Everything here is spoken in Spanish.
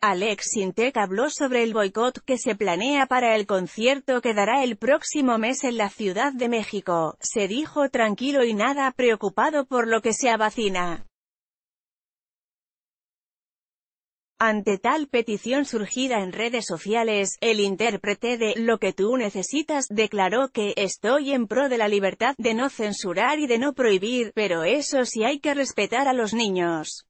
Alex Sintek habló sobre el boicot que se planea para el concierto que dará el próximo mes en la Ciudad de México. Se dijo tranquilo y nada preocupado por lo que se avacina. Ante tal petición surgida en redes sociales, el intérprete de «Lo que tú necesitas» declaró que «estoy en pro de la libertad de no censurar y de no prohibir, pero eso sí hay que respetar a los niños».